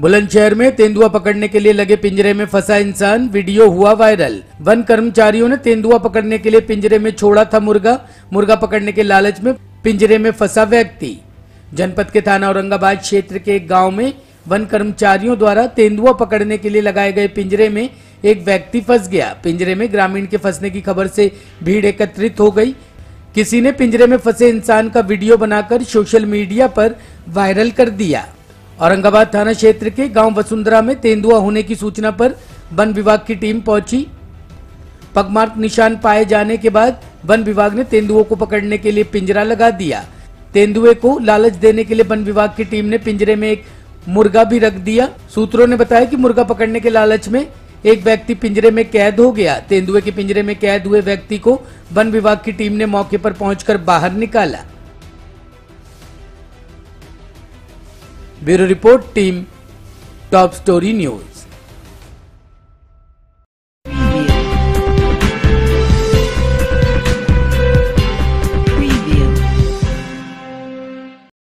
बुलंदशहर में तेंदुआ पकड़ने के लिए लगे पिंजरे में फंसा इंसान, वीडियो हुआ वायरल। वन कर्मचारियों ने तेंदुआ पकड़ने के लिए पिंजरे में छोड़ा था मुर्गा। मुर्गा पकड़ने के लालच में पिंजरे में फंसा व्यक्ति। जनपद के थाना औरंगाबाद क्षेत्र के एक गाँव में वन कर्मचारियों द्वारा तेंदुआ पकड़ने के लिए लगाए गए पिंजरे में एक व्यक्ति फंस गया। पिंजरे में ग्रामीण के फंसने की खबर से भीड़ एकत्रित हो गई। किसी ने पिंजरे में फंसे इंसान का वीडियो बनाकर सोशल मीडिया पर वायरल कर दिया। औरंगाबाद थाना क्षेत्र के गाँव वसुंधरा में तेंदुआ होने की सूचना पर वन विभाग की टीम पहुँची। पगमार्क निशान पाए जाने के बाद वन विभाग ने तेंदुओं को पकड़ने के लिए पिंजरा लगा दिया। तेंदुए को लालच देने के लिए वन विभाग की टीम ने पिंजरे में एक मुर्गा भी रख दिया। सूत्रों ने बताया कि मुर्गा पकड़ने के लालच में एक व्यक्ति पिंजरे में कैद हो गया। तेंदुए के पिंजरे में कैद हुए व्यक्ति को वन विभाग की टीम ने मौके पर पहुंचकर बाहर निकाला। Bureau report team top story news.